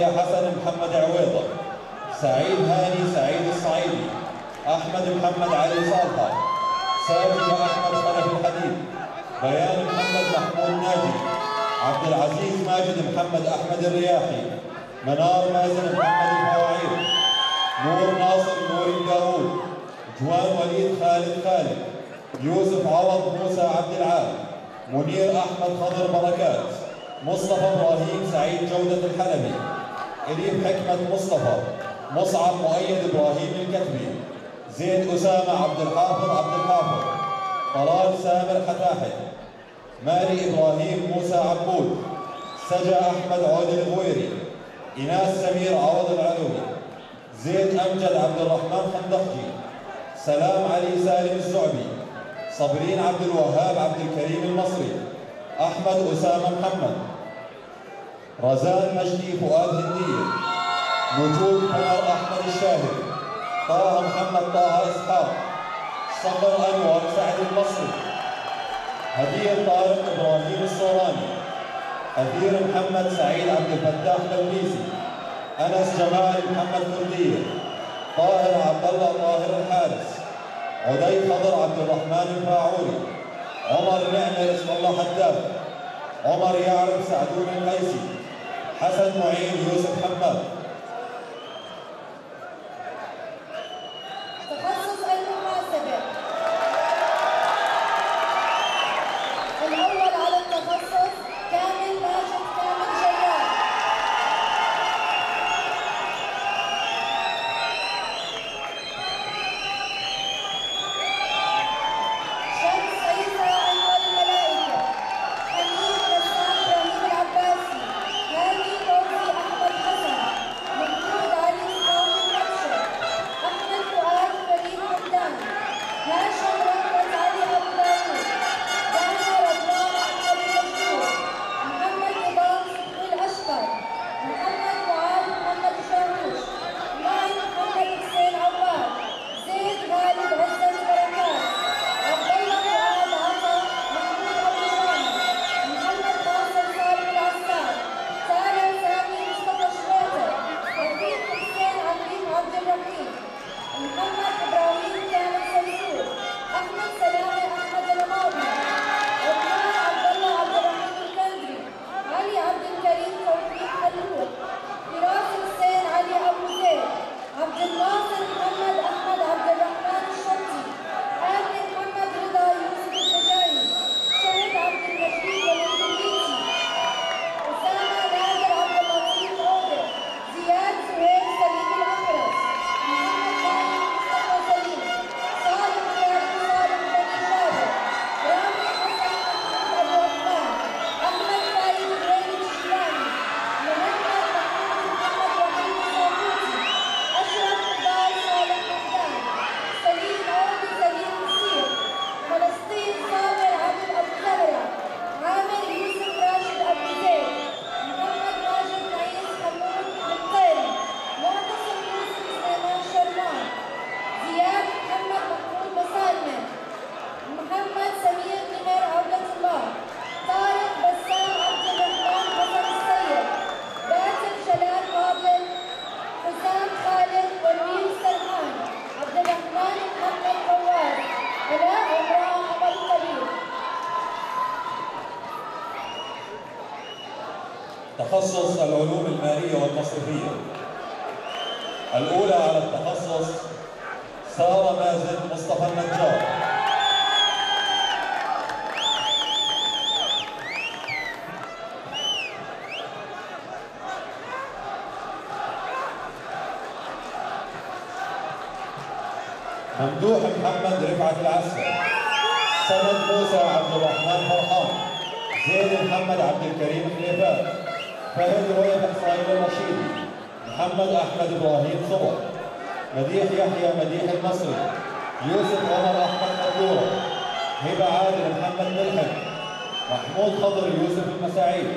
يحيى حسن محمد عويضة. سعيد هاني سعيد الصعيدي. أحمد محمد علي صالحة. سامي أحمد خلف الحديد. بيان محمد محمود ناجي. عبد العزيز ماجد محمد أحمد الرياحي. منار مازن محمد الفواعير نور ناصر نور داوود. جوان وليد خالد خالد. يوسف عوض موسى عبد العال. منير أحمد خضر بركات. مصطفى إبراهيم سعيد جودة الحلبي. إليف حكمة مصطفى مصعب مؤيد إبراهيم الكتبي زيد أسامة عبد الحافظ عبد الحافظ طلال سامر حتاحد ماري إبراهيم موسى عبود سجا أحمد عود الغويري إناس سمير عوض العلوي زيد أمجد عبد الرحمن خندقجي سلام علي سالم الزعبي صبرين عبد الوهاب عبد الكريم المصري أحمد أسامة محمد رزان مجدي فؤاد هندية نجوم عمر أحمد الشاهد. طه محمد طه إسحاق. صقر أنور سعد المصري هدية طارق إبراهيم الصوراني. أثير محمد سعيد عبد الفتاح بلبيسي أنس جمال محمد فردية طاهر عبد الله طاهر الحارس عدي خضر عبد الرحمن الفاعوري عمر نعمة اسم الله حداد. عمر يعرف سعدون القيسي. حسن معين يوسف حماد. هاشم ممدوح محمد رفعت العسكر سند موسى عبد الرحمن فرحان. زيد محمد عبد الكريم خليفات فهد رويد اسرائيل الرشيدي محمد أحمد إبراهيم صبح مديح يحيى مديح المصري. يوسف عمر أحمد قدوره هبة عادل محمد ملحم محمود خضر يوسف المساعيد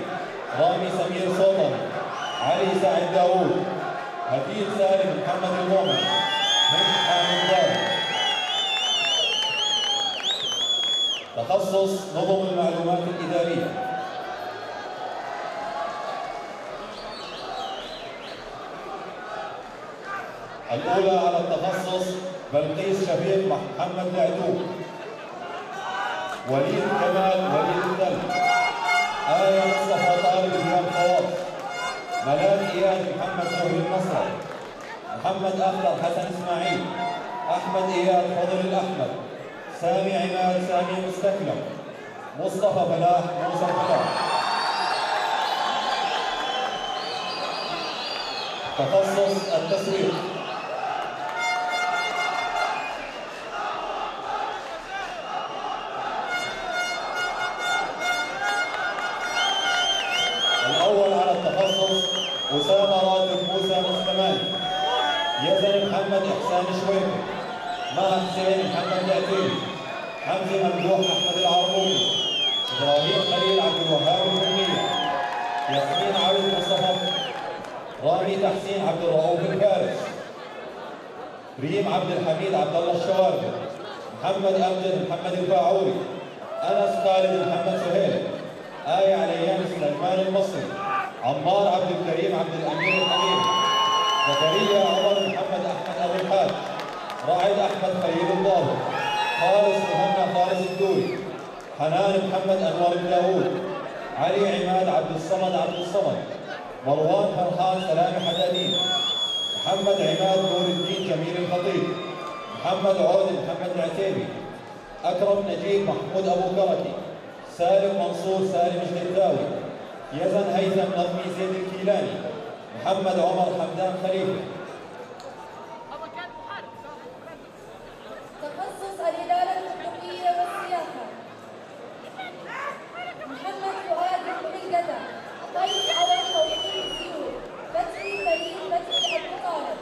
رامي سمير سلطن علي سعد داوود. هديل سالم محمد المؤمن هند حامد تخصص نظم المعلومات الإدارية. الأولى على التخصص بلقيس شفيق محمد العدوب وليد كمال وليد الدل آية مصطفى طارق رياض خواص ملاك إياد محمد زهري النصر محمد أخضر حسن إسماعيل. أحمد إياد فضل الأحمد. سامي عماد سامي مستكلم مصطفى فلاح موسى فلاح تخصص التسويق. ياسمين عبد مصطفى رامي تحسين عبد الرؤوف الفارس. ريم عبد الحميد عبد الله الشواربي محمد أمجد محمد الفاعوري. أنس خالد محمد سهيل. آية عليان سليمان المصري. عمار عبد الكريم عبد الامير الحميد. زكريا عمر محمد أحمد أبو الحاج رائد أحمد خليل الظاهر خالص مهنا خالص الدوري حنان محمد انور الداوود. علي عماد عبد الصمد عبد الصمد مروان فرحان سلامي حدادين محمد عماد نور الدين جميل الخطيب محمد عود محمد العتيبي أكرم نجيب محمود أبو كركي سالم منصور سالم الجداوي يزن هيثم نظمي زيد الكيلاني محمد عمر حمدان خليفة تخصص الإدارة الحقوقية والسياسة محمد فؤاد محمد الجدع طيب عمر توفيق زيور فتحي كريم فتحي أبو طالب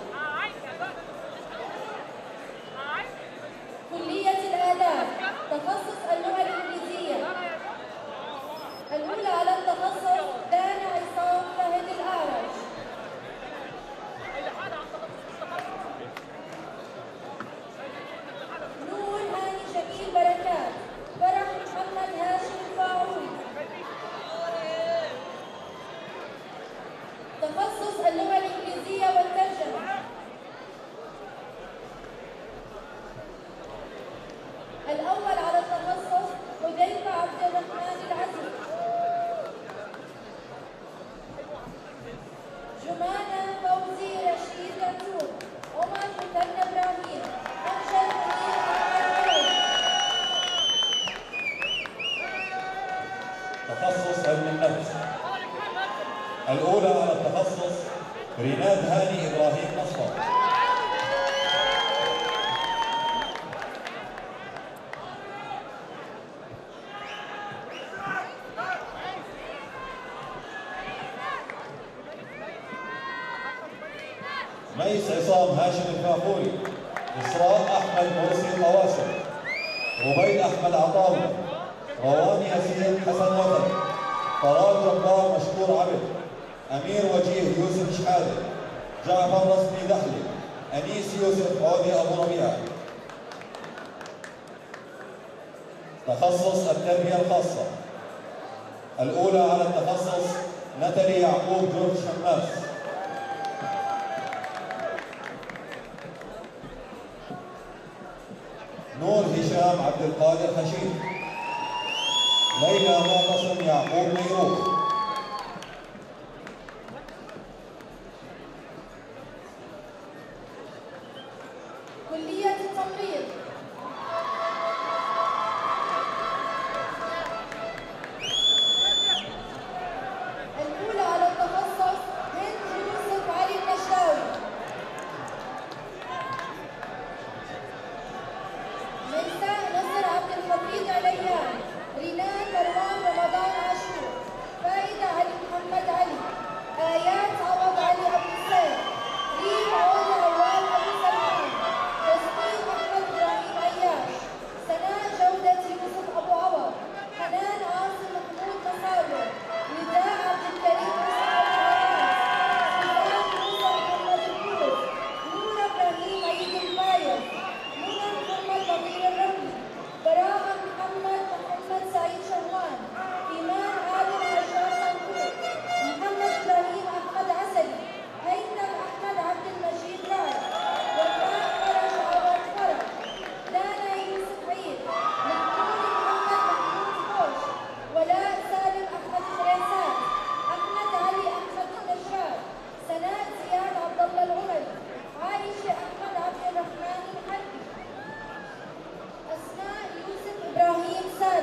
كلية الآداب تخصص اللغة الإنجليزية الأولى على التخصص دانا عصام فهد الأعرج نور هاني شكيل بركات فرح محمد هاشم الفاعوري تخصص اللغة الإنجليزية والترجمة الأول على التخصص حذيفة عبد الرحمن العزيز جمانة فوزي رشيد كتوم عمر مثنى إبراهيم أمجد منير أحمد كريم تخصص علم النفس الأولى على التخصص ريناد هاني إبراهيم نصر ميس عصام هاشم الفاخوري إسراء أحمد مرسي قواسم ربيد أحمد عطاوي روان ياسين حسن وطن طلال جبار مشكور عبد أمير وجيه يوسف شحادة جعفر رسمي دحلي أنيس يوسف عودي أبو ربيعة. تخصص التربية الخاصة. الأولى على التخصص نتلي يعقوب جورج هشام عبد القادر خشيد ليلى معتصم يعقوب ميروك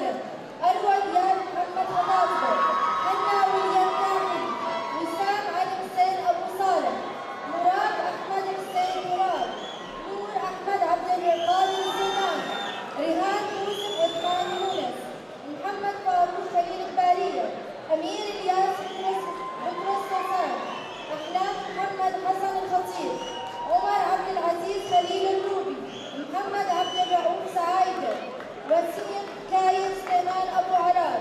سالم أروى دياب محمد خطاطبة حنا ويليام كاحل وسام علي حسين أبو صالح مراد أحمد حسين مراد نور أحمد عبد القادر زيدان ريهان يوسف عثمان يونس محمد فاروق خليل البارية أمير الياس بطرس بطرس حسان أحلام محمد حسن الخطيب عمر عبد العزيز خليل الروبي محمد عبد الرؤوف سعايدة وسيم كايد سليمان أبو عراد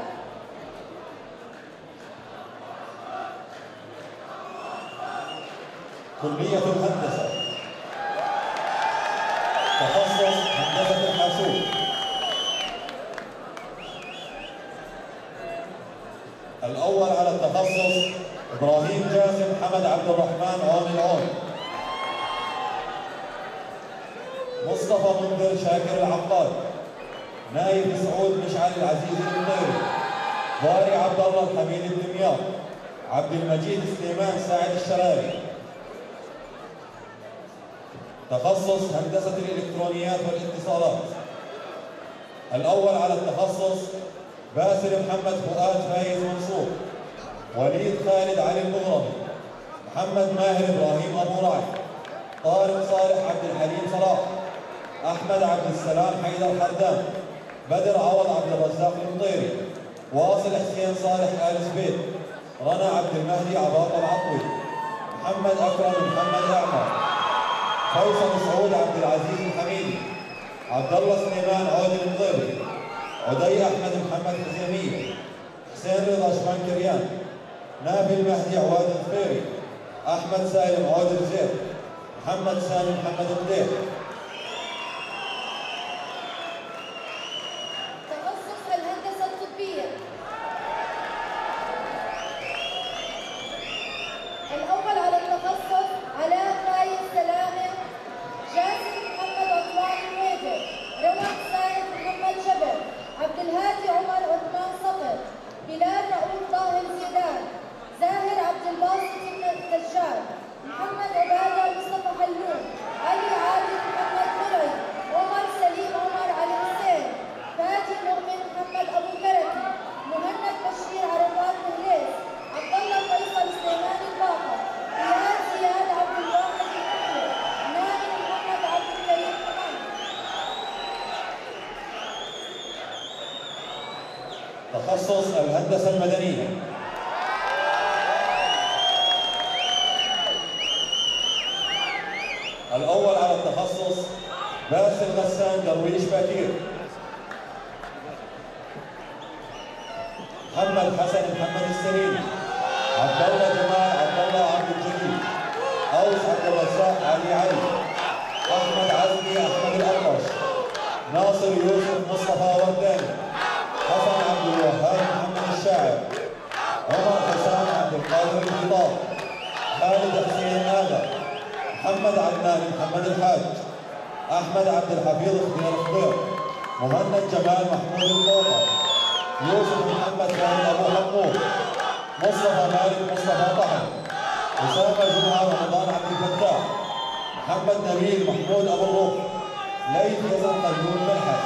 كلية الهندسة تخصص هندسة الحاسوب الأول على التخصص إبراهيم جاسم حمد عبد الرحمن عون العون مصطفى منذر شاكر العقاد نايف سعود مشعل العزيز النميري ضاري عبد الله الحميد الدمياط. عبد المجيد سليمان ساعد الشراري تخصص هندسة الإلكترونيات والاتصالات. الأول على التخصص باسل محمد فؤاد فايز منصور. وليد خالد علي المغربي محمد ماهر إبراهيم أبو رعي. طارق صالح عبد الحليم صلاح. أحمد عبد السلام حيدر حردان بدر عوض عبد الرزاق المطيري. واصل حسين صالح آل زبيد رنا عبد المهدي عباط العطوي. محمد أكرم محمد أعمر فيصل سعود عبد العزيز الحميدي عبد الله سليمان عود المضيبي عدي أحمد محمد حزيميه حسين رضا شمان كريان نافي المهدي عواد الخيري أحمد سالم عود الزيت محمد سامي محمد قدير تخصص الهندسة الطبية الأول على التخصص علاء فايز سلامة جاسم محمد عثمان الويجر روان سايد محمد جبل عبد الهادي عمر عثمان صقر بلال رؤوف طاهر زيدان زاهر عبد الباسط النجار محمد عبادة مصطفى حلوم علي عادل محمد مرعي عمر سليم عمر علي حسين فادي مؤمن محمد ابو كركي مهند بشير عرفات مهليس عبد الله فيصل سليمان الباقر اياد زياد عبد الواحد المخلص نائم محمد عبد الكريم حمام تخصص الهندسة المدنية. الأول على التخصص باسل غسان درويش باكير. محمد حسن محمد السليمي عبد الله جمال عبد الله عبد الجليل. أوس عبد الرزاق علي علي. أحمد عزمي أحمد الأطرش. ناصر يوسف مصطفى ورداني الخطاب. خالد حسين آدم. محمد عدنان محمد الحاج. أحمد عبد الحفيظ خضير خضير مهند جمال محمود القوطة يوسف محمد فهد أبو حمود. مصطفى مالك مصطفى طحن أسامة جمعة رمضان عبد الفتاح. محمد نبيل محمود أبو الروح. ليث يزن قيوم ملحس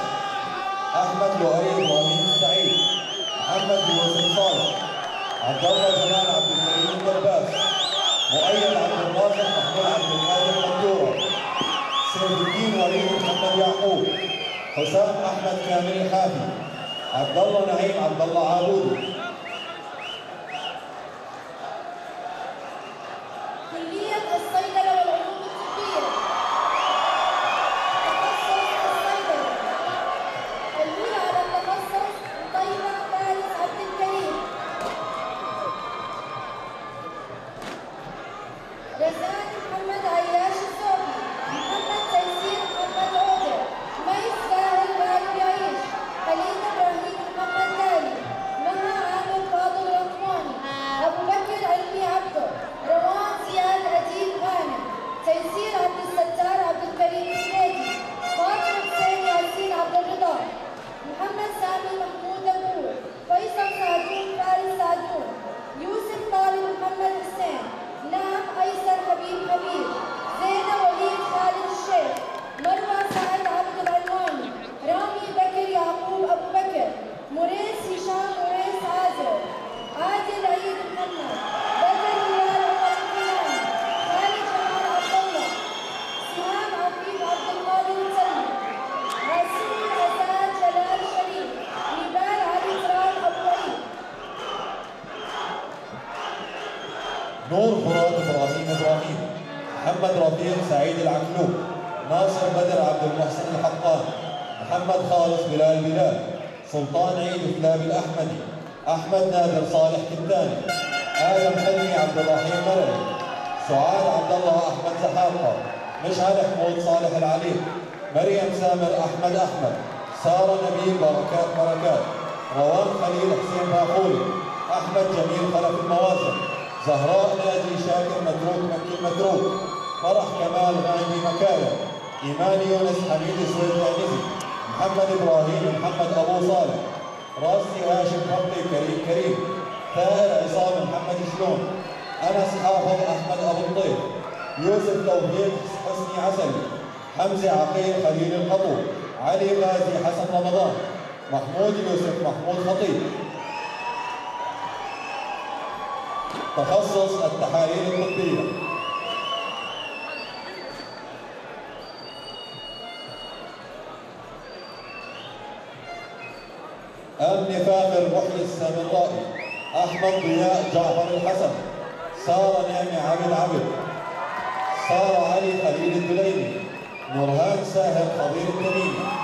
أحمد لؤي إبراهيم السعيد محمد يوسف صالح. عبد الله جمال عبد الكريم الدباس مؤيد عبد الرازق محمود عبد القادر مندوره سيف الدين وليد محمد يعقوب حسام احمد كامل الحافي عبد الله نعيم عبد الله عابودي فلاب الاحمدي احمد نادر صالح كتاني آدم حلمي عبد الرحيم مرعي سعاد عبد الله أحمد زحاقة مشعل حمود صالح العليم مريم سامر أحمد أحمد سارة نبيل بركات بركات روان خليل حسين باقولي أحمد جميل خلف الموازن زهراء ناجي شاكر متروك مكي متروك فرح كمال غاني مكايا إيمان يونس حميد سويد محمد إبراهيم محمد أبو صالح راسي هاشم ربي كريم كريم. ثائر عصام محمد شلون؟ انس حافظ أحمد أبو الطيب. يوسف توفيق حسني عسلي حمزة عقيل خليل الخطوب علي غازي حسن رمضان. محمود يوسف محمود خطيب. تخصص التحاليل الطبية. أمن فاخر محيي السامرائي أحمد ضياء جعفر الحسن سارة نعمي عبد عبد سارة علي خليل الدليمي نورهان ساهر خضير التميمي.